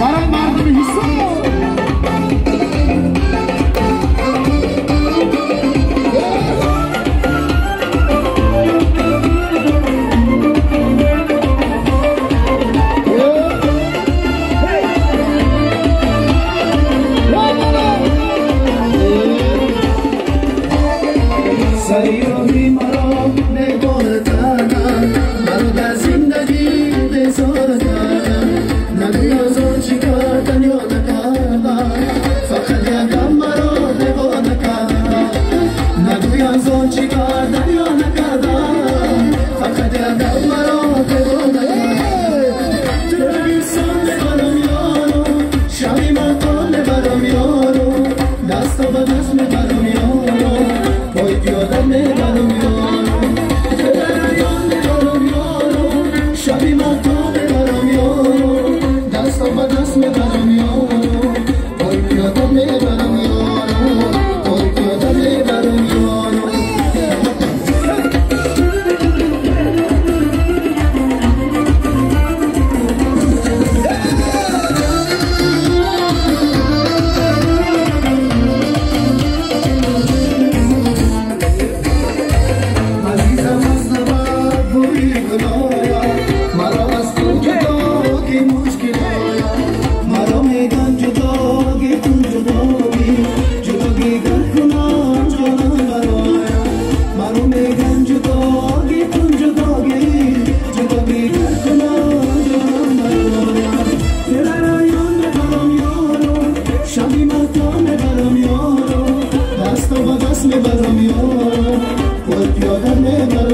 Param var gibi hissetmiyor. never knew what you ever